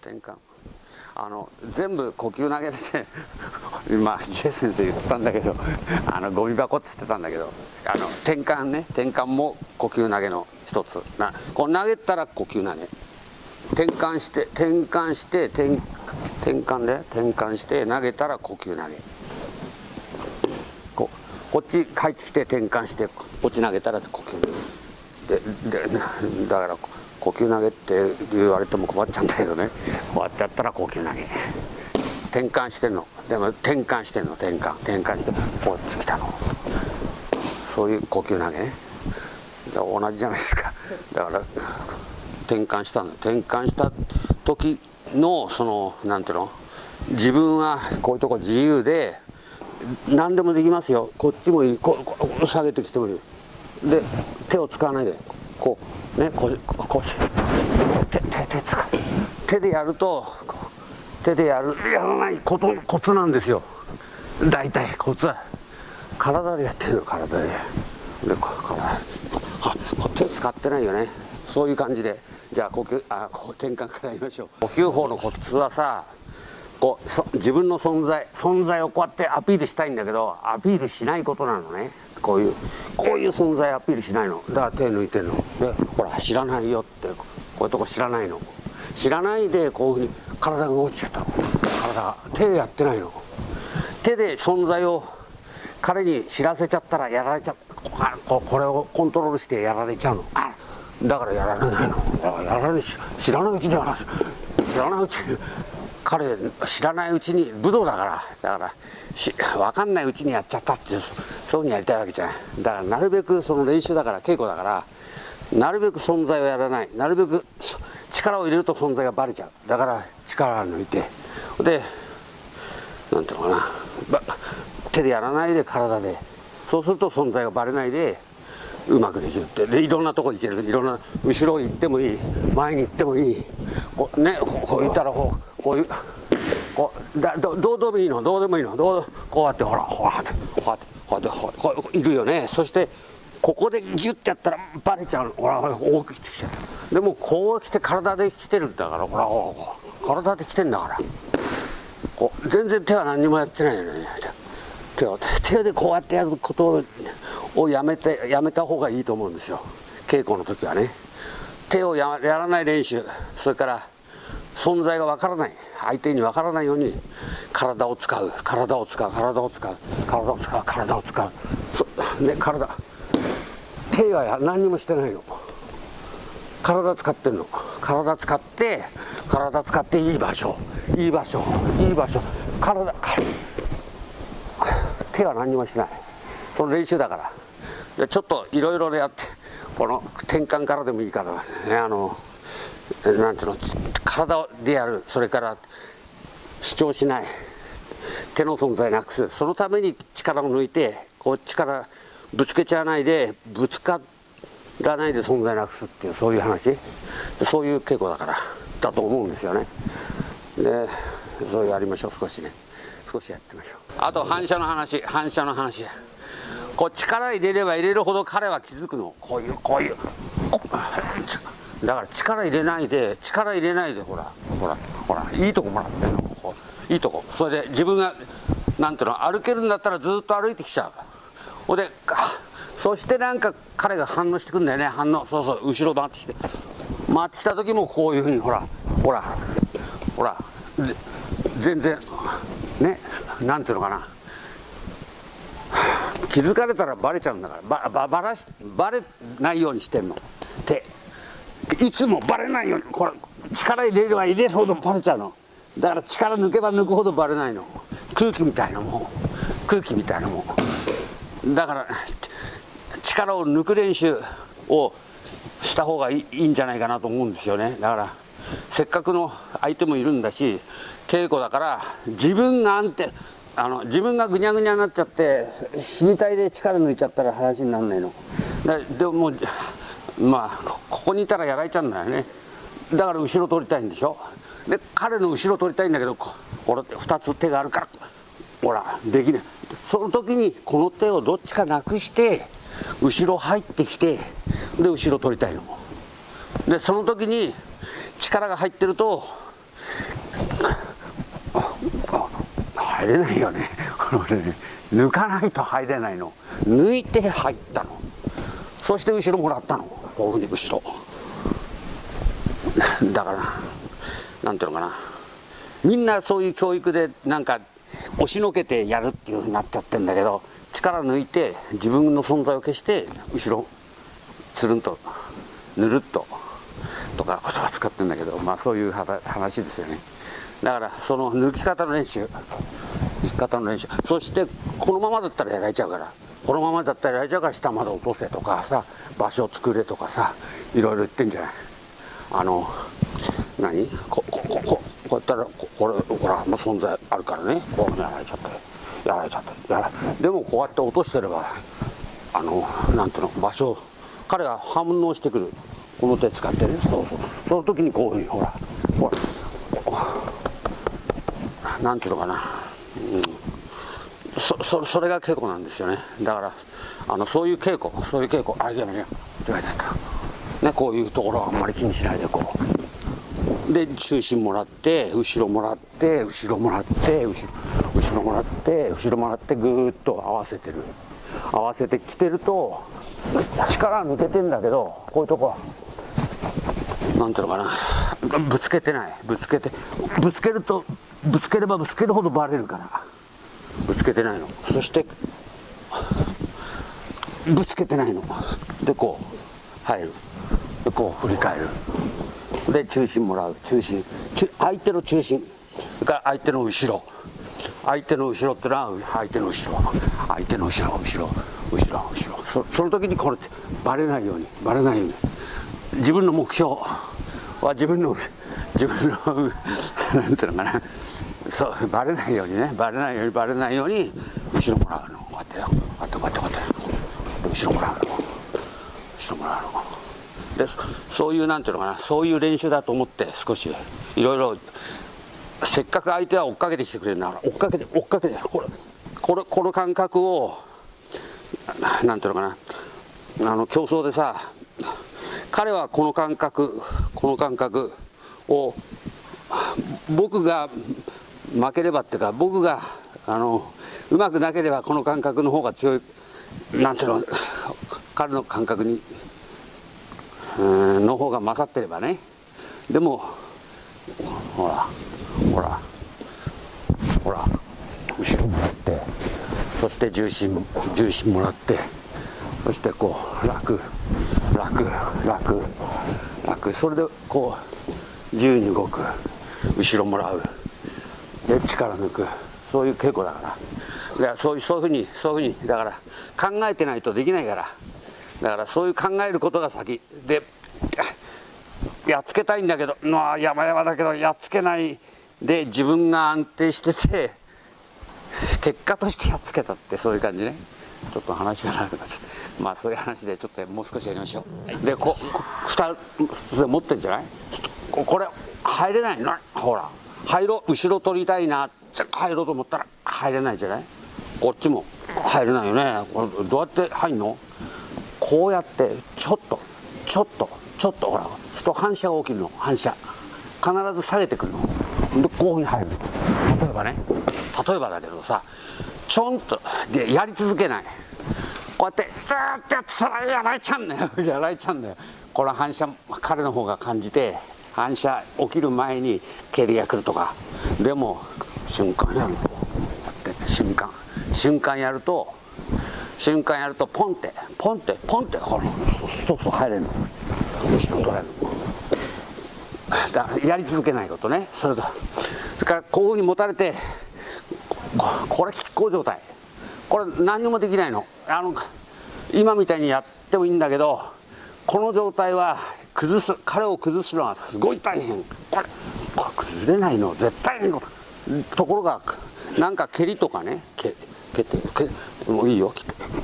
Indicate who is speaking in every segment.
Speaker 1: 転換。あの全部呼吸投げで 今 J 先生言ってたんだけど あのゴミ箱って言ってたんだけどあの転換ね転換も呼吸投げの一つ。なこう投げたら呼吸投げ。転換して転換して転転換で転換して投げたら呼吸投げ。ここっち帰ってきて転換してこっち投げたら呼吸投げ。でで だからこう呼吸投げって言われても困っちゃうんだけどね。こうやってやったら呼吸投げ。転換してんの。でも転換してんの。転換。転換してこっち来たの。そういう呼吸投げ。ね同じじゃないですか。だから転換したの。転換した時のそのなんていうの？自分はこういうとこ自由で何でもできますよ。こっちもいい。ここ下げてきてもいい。で手を使わないで。こう。ねこうこう手手手使う。手でやると手でやるやらないことコツなんですよ。大体コツは。体でやってるの体で。でこ体こ手使ってないよね。そういう感じで。じゃあ呼吸あ転換からやりましょう。呼吸法のコツはさこうそ自分の存在存在をこうやってアピールしたいんだけどアピールしないことなのね。こういうこういう存在アピールしないの。だから手抜いてんの。でほら知らないよって。こういうとこ知らないの。知らないでこういうふうに体が動きちゃったの。体が手でやってないの。手で存在を彼に知らせちゃったらやられちゃここれをコントロールしてやられちゃうの。あだからやられないの。やられ知らないうちにやら知らないうちに彼知らないうちに武道だから。だからし分かんないうちにやっちゃったっていうそういうふうにやりたいわけじゃないだからなるべくその練習だから稽古だからなるべく存在をやらない。なるべく力を入れると存在がバレちゃう。だから力を抜いて。でなんていうのかな。手でやらないで体で。そうすると存在がバレないでうまくできるって。でいろんなとこ行ける。いろんな後ろ行ってもいい。前に行ってもいい。こねこういったらこうこういうこうだどどうでもいいのどうでもいいの。どうこうやってほらこうやってこうやってこうやってこういるよね。そしてここでギュッてやったらバレちゃうほらほら大きくてきちゃった。でもこうして体で来てるんだからほらほら体で来てんだから。こう全然手は何にもやってないよ。ね手を手でこうやってやることをやめてやめた方がいいと思うんですよ。稽古の時はね。手をやらない練習。それから存在がわからない。相手にわからないように体を使う。体を使う。体を使う。体を使う。体を使う。ね体。手は何にもしてないの。体使ってんの。体使って体使っていい場所。いい場所。いい場所。体。手は何にもしない。その練習だから。ちょっといろいろやって。この転換からでもいいから。ねあのなんていうの体でやるそれから主張しない手の存在なくすそのために力を抜いてこっちからぶつけちゃわないでぶつからないで存在なくすっていうそういう話そういう稽古だからだと思うんですよねでそうやりましょう少しね少しやってみましょうあと反射の話反射の話こう力入れれば入れるほど彼は気づくのこういうこういうだから力入れないで力入れないでほらほらほらいいとこもらってんのいいとこ。それで自分がなんていうの歩けるんだったらずっと歩いてきちゃう。ほでそしてなんか彼が反応してくんだよね。反応そうそう後ろ回ってきて。回ってきた時もこういうふうにほらほらほら全然ねなんていうのかな。気づかれたらバレちゃうんだから。ばばばらしバレないようにしてんの。手。いつもバレないようにこれ力入れれば入れるほどバレちゃうの。だから力抜けば抜くほどバレないの。空気みたいなもん。空気みたいなもん。だから力を抜く練習をした方がいいんじゃないかなと思うんですよね。だからせっかくの相手もいるんだし稽古だから自分が安定あの自分がぐにゃぐにゃになっちゃって死に体で力抜いちゃったら話にならないの。でもまあここにいたらやられちゃうんだよね。だから後ろ取りたいんでしょ。で彼の後ろ取りたいんだけど俺2つ手があるからほらできない。その時にこの手をどっちかなくして後ろ入ってきてで後ろ取りたいの。でその時に力が入ってると入れないよね。ね抜かないと入れないの。抜いて入ったの。そして後ろもらったの。こういうふうに後ろだ。からなんていうのかなみんなそういう教育でなんか押しのけてやるっていうふうになっちゃってるんだ。けど力抜いて自分の存在を消して後ろつるんとぬるっととか言葉使ってるんだ。けどまあそういう話ですよねだ。からその抜き方の練習抜き方の練習そしてこのままだ。ったらやられちゃうからこのままだったらやられちゃうから下まで落とせとかさ場所を作れとかさいろいろ言ってんじゃない？あの何？ここここうやったらここれほら、まあ、存在あるからね。こうやられちゃって。やられちゃって。やらでもこうやって落としてればあのなんていうの？場所彼が反応してくる。この手使ってね。そうそう。その時にこういうふうにほらほらなんていうのかな、そそそれが稽古なんですよね。だからあのそういう稽古そういう稽古あいやいや間違えちゃった。ねこういうところはあんまり気にしないでこう。で中心もらって後ろもらって後ろもらって後ろ後ろもらって後ろもらってぐーっと合わせてる。合わせてきてると力抜けてんだけどこういうとこはなんていうのかな。ぶつけてない。ぶつけてぶつけるとぶつければぶつけるほどバレるから。ぶつけてないの。そしてぶつけてないの。でこう入る。でこう振り返る。で中心もらう。中心。相手の中心。それから相手の後ろ。相手の後ろってのは相手の後ろ。相手の後ろ後ろ。後ろ後ろ。そその時にこれバレないように。バレないように。自分の目標は自分の自分のなんていうのかな。そうバレないようにねバレないようにバレないように後ろもらうのこうやってこうやってこうやってこうやって後ろもらうの。後ろもらうの。でそういうなんていうのかな。そういう練習だと思って少しいろいろせっかく相手は追っかけてきてくれるんだから追っかけて追っかけてこれこれこの感覚をなんていうのかな。あの競争でさ彼はこの感覚この感覚を僕が負ければっていうか僕があのうまくなければこの感覚の方が強いなんていうの彼の感覚にの方が勝ってればね。でもほらほらほら後ろもらってそして重心重心もらってそしてこう楽楽楽楽。それでこう自由に動く。後ろもらう。で力抜く。そういう稽古だから。だからそういうそういうふうにそういうふうにだから考えてないとできないから。だからそういう考えることが先。でやっつけたいんだけどまあ山々だけどやっつけない。で自分が安定してて結果としてやっつけたってそういう感じね。ちょっと話が長くなっちゃってまあそういう話でちょっともう少しやりましょう、はい、でこ2つ持ってるんじゃない？ちょっとこれ入れないの？ほら入ろう後ろ取りたいな入ろうと思ったら入れないじゃない？こっちも入れないよね。これどうやって入んの？こうやってちょっとちょっとちょっとほらすと反射が起きるの。反射。必ず下げてくるの。でこういうふうに入る。例えばね。例えばだけどさちょんとでやり続けない。こうやってずーっとやってたらやられちゃうんだよ。やられちゃうんだよ。この反射彼の方が感じて反射起きる前に蹴りが来るとか。でも瞬間やる。と瞬間。瞬間やると瞬間やるとポンってポンってポンってほらそうそう入れる。の後ろ取れる。だやり続けないことね。それとそれからこういうふうに持たれてこれ拮抗状態。これ何にもできないの。あの今みたいにやってもいいんだけどこの状態は崩す彼を崩すのはすごい大変。これこれ崩れないの絶対にところがなんか蹴りとかね蹴蹴って蹴もういいよ。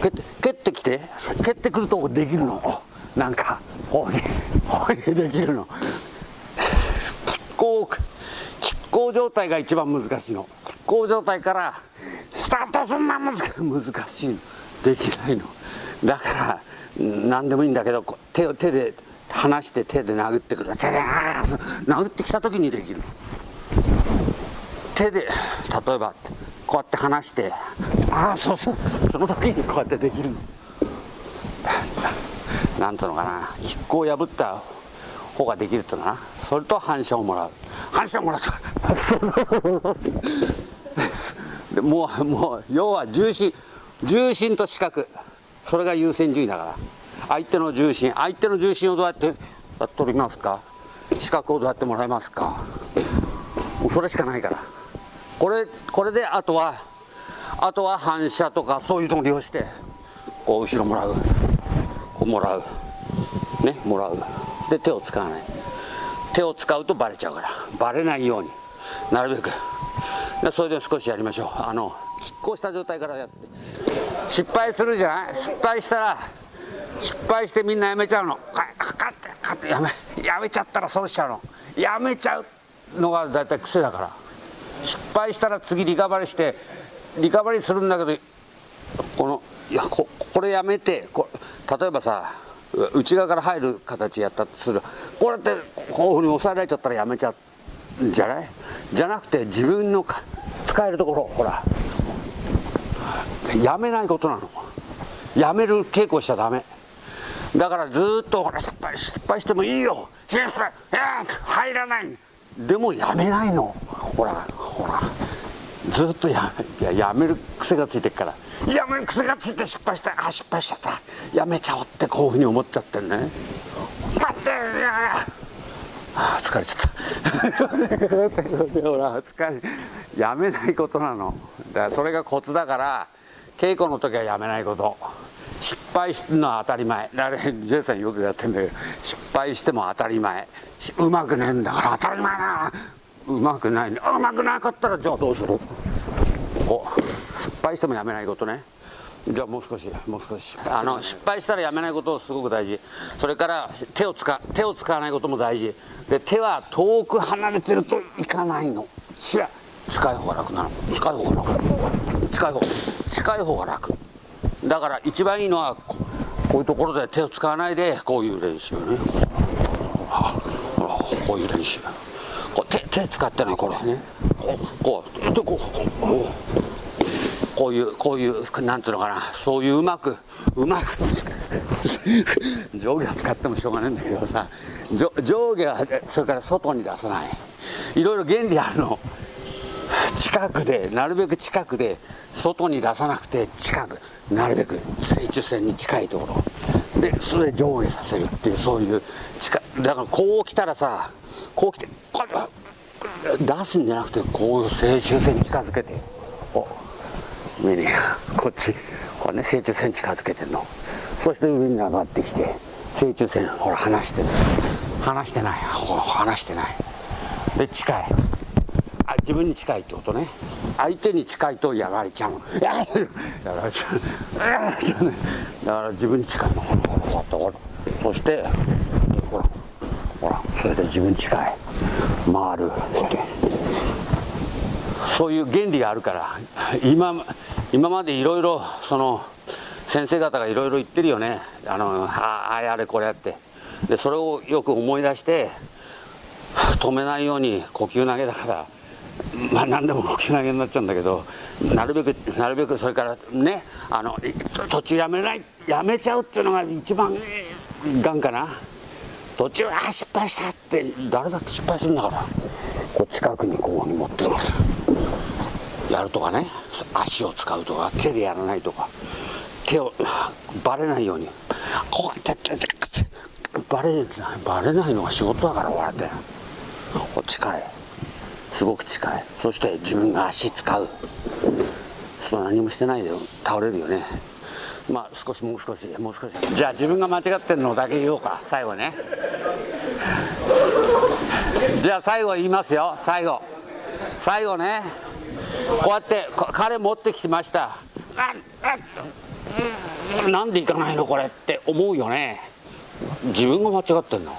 Speaker 1: 蹴って蹴ってきて蹴ってくるとできるの。なんかほうにほうにできるの。拮抗拮抗状態が一番難しいの。拮抗状態からスタートすんな難しいの。できないの。だから何でもいいんだけど手を手で離して手で殴ってくる。手で殴ってきた時にできる。手で例えばこうやって離してああそうそう。その時にこうやってできるの。なんつうのかな。亀甲を破った方ができるっていうのかな。それと反射をもらう。反射をもらった。でもうもう要は重心重心と視覚。それが優先順位だから。相手の重心相手の重心をどうやって取りますか？視覚をどうやってもらえますか？それしかないから。これこれであとはあとは反射とかそういうのを利用してこう後ろもらう。こうもらう。ね？もらう。で手を使わない。手を使うとバレちゃうから。バレないように。なるべく。でそれで少しやりましょう。あの拮抗した状態からやって。失敗するじゃない？失敗したら失敗してみんなやめちゃうの。かかってかってやめやめちゃったらそうしちゃうの。やめちゃうのが大体癖だから。失敗したら次リカバリーしてリカバリーするんだけどこのいやここれやめてこ例えばさ内側から入る形やったとする。こうやってこういうふうに押さえられちゃったらやめちゃうんじゃない？じゃなくて自分の使えるところほら。やめないことなの。やめる稽古しちゃダメ。だからずっとほら失敗失敗してもいいよ。失敗入らない。でもやめないの。ほらほら。ずっとやややめる癖がついてるから。やめる癖がついて失敗した。あ失敗しちゃった。やめちゃおうってこういうふうに思っちゃってんね。待ってあ疲れちゃった。ほら疲れやめないことなの。だからそれがコツだから稽古の時はやめないこと。失敗するのは当たり前。あれジェイさんよくやってんだけど失敗しても当たり前。うまくねえんだから当たり前なうまくないうまくなかったらじゃあどうする？お失敗してもやめないことね。じゃあもう少しもう少し。あの失敗したらやめないことすごく大事。それから手を使手を使わないことも大事。で手は遠く離れてるといかないの。違う。近い方が楽なの。近い方が楽。近い方近い方が楽だから一番いいのはこういうところで手を使わないでこういう練習ね。こういう練習。こう手手使ってないこれ。ねこうこうこうこうこういうこういうなんていうのかな。そういううまくうまく 上下は使ってもしょうがないんだけどさ。上下はそれから外に出さない。いろいろ原理あるの。近くでなるべく近くで外に出さなくて近くなるべく正中線に近いところ。でそれで上下させるっていうそういう近だからこう来たらさこう来てこ出すんじゃなくてこう正中線に近づけて。お上にこっち。これね正中線近づけてんの。そして上に上がってきて正中線ほら離してる。離してない。ほら離してない。で近い。自分に近いってことね。相手に近いとやられちゃう。やられちゃう。やられちゃうねだから自分に近い。のほらほらほらそしてほらほらそれで自分に近い。回るそういう原理があるから今今までいろいろその先生方がいろいろ言ってるよね。あのああやれこれやって。でそれをよく思い出して止めないように呼吸投げだからまあ何でも投げになっちゃうんだけどなるべくなるべくそれからねあの途中やめないやめちゃうっていうのが一番がんかな。途中あ失敗したって誰だって失敗するんだから。こう近くにこうに持ってって。やるとかね。足を使うとか。手でやらないとか。手をバレないように。こうやってバレないバレないのが仕事だから終われて。こっち近いすごく近い。そして自分が足使う。そう何もしてないで倒れるよね。まあ少しもう少しもう少し。じゃあ自分が間違ってるのだけ言おうか。最後ね。じゃあ最後言いますよ。最後。最後ね。こうやって彼持ってきてました。ああなんでいかないの？これって思うよね。自分が間違ってんの。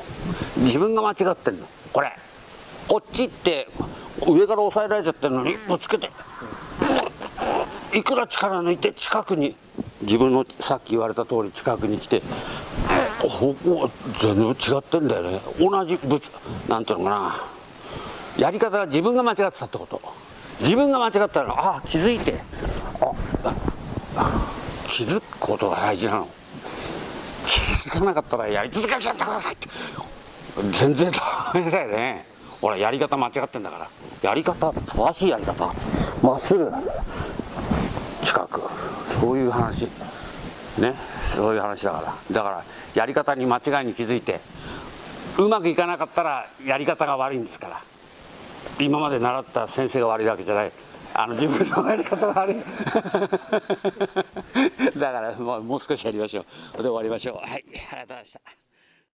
Speaker 1: 自分が間違ってんの。これ。こっちって上から押さえられちゃってるのにぶつけて。いくら力抜いて近くに自分のさっき言われた通り近くに来て方向全然違ってんだよね。同じぶつなんていうのかな。やり方が自分が間違ってたってこと。自分が間違ったらあ気づいて。あ気づくことが大事なの。気づかなかったらやり続けちゃったって。全然ダメだよねほらやり方間違ってんだから。やり方？正しいやり方？まっすぐ。近く。そういう話。ね？そういう話だから。だからやり方に間違いに気づいてうまくいかなかったらやり方が悪いんですから。今まで習った先生が悪いわけじゃない。あの自分のやり方が悪い。だからもうもう少しやりましょう。で終わりましょう。はい。ありがとうございました。